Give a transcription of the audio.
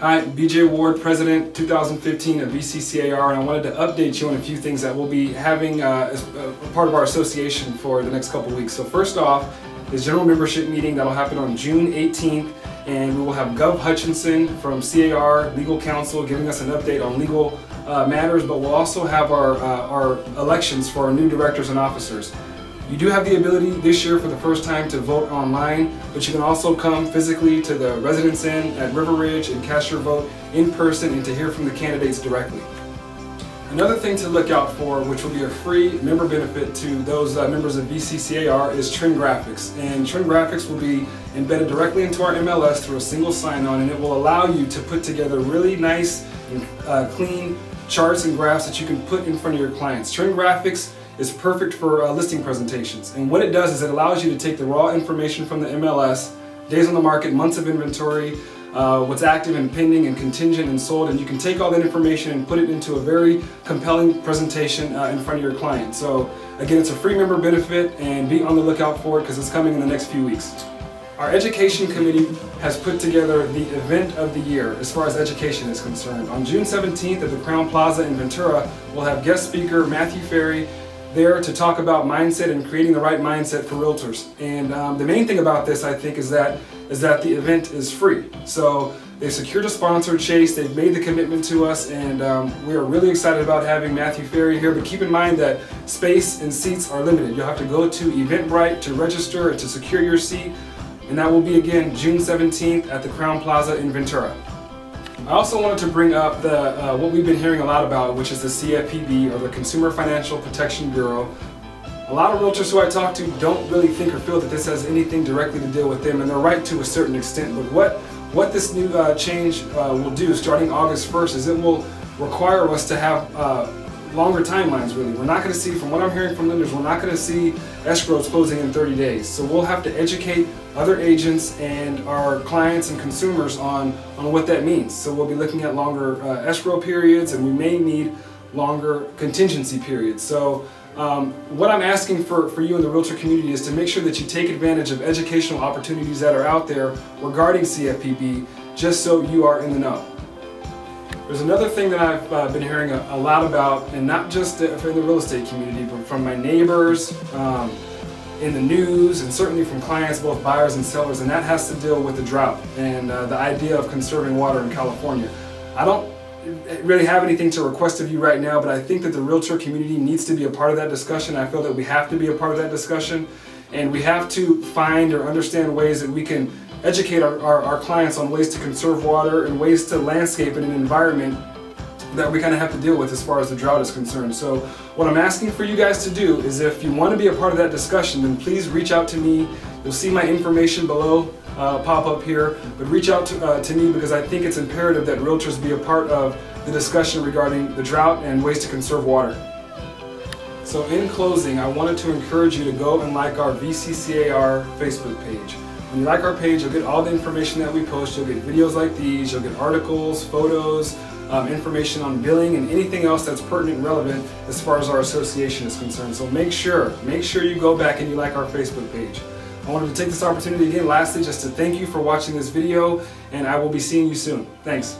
Hi, BJ Ward, President 2015 of VCCAR, and I wanted to update you on a few things that we'll be having uh, as a part of our association for the next couple weeks. So first off is general membership meeting that'll happen on June 18th, and we will have Gov Hutchinson from CAR Legal Counsel giving us an update on legal uh, matters, but we'll also have our, uh, our elections for our new directors and officers. You do have the ability this year for the first time to vote online, but you can also come physically to the Residence Inn at River Ridge and cast your vote in person and to hear from the candidates directly. Another thing to look out for, which will be a free member benefit to those uh, members of VCCAR, is Trendgraphix. And Trendgraphix will be embedded directly into our MLS through a single sign-on, and it will allow you to put together really nice uh, clean charts and graphs that you can put in front of your clients. Trendgraphix is perfect for uh, listing presentations. And what it does is it allows you to take the raw information from the MLS, days on the market, months of inventory, uh, what's active and pending and contingent and sold, and you can take all that information and put it into a very compelling presentation uh, in front of your client. So again, it's a free member benefit and be on the lookout for it because it's coming in the next few weeks. Our education committee has put together the event of the year as far as education is concerned. On June 17th at the Crowne Plaza in Ventura, we'll have guest speaker Matthew Ferry there to talk about mindset and creating the right mindset for realtors. And um, the main thing about this, I think, is that is that the event is free. So they secured a sponsor, Chase. They've made the commitment to us, and um, we are really excited about having Matthew Ferry here. But keep in mind that space and seats are limited. You'll have to go to Eventbrite to register to secure your seat, and that will be again June 17th at the Crowne Plaza in Ventura. I also wanted to bring up the uh, what we've been hearing a lot about, which is the CFPB or the Consumer Financial Protection Bureau. A lot of realtors who I talk to don't really think or feel that this has anything directly to deal with them, and they're right to a certain extent. But what what this new uh, change uh, will do, starting August 1st, is it will require us to have uh, longer timelines really. We're not going to see, from what I'm hearing from lenders, we're not going to see escrows closing in 30 days. So we'll have to educate other agents and our clients and consumers on, on what that means. So we'll be looking at longer uh, escrow periods and we may need longer contingency periods. So um, what I'm asking for, for you in the realtor community is to make sure that you take advantage of educational opportunities that are out there regarding CFPB just so you are in the know. There's another thing that I've uh, been hearing a, a, lot about, and not just in the real estate community, but from my neighbors, um, in the news, and certainly from clients, both buyers and sellers, and that has to deal with the drought and uh, the idea of conserving water in California. I don't really have anything to request of you right now, but I think that the realtor community needs to be a part of that discussion. I feel that we have to be a part of that discussion, and we have to find or understand ways that we can educate our, our, our clients on ways to conserve water and ways to landscape in an environment that we kind of have to deal with as far as the drought is concerned. So what I'm asking for you guys to do is if you want to be a part of that discussion, then please reach out to me. You'll see my information below uh, pop up here, but reach out to, uh, to me because I think it's imperative that realtors be a part of the discussion regarding the drought and ways to conserve water. So in closing, I wanted to encourage you to go and like our VCCAR Facebook page. When you like our page, you'll get all the information that we post. You'll get videos like these, you'll get articles, photos, um, information on billing, and anything else that's pertinent and relevant as far as our association is concerned. So make sure, make sure you go back and you like our Facebook page. I wanted to take this opportunity again, lastly, just to thank you for watching this video, and I will be seeing you soon. Thanks.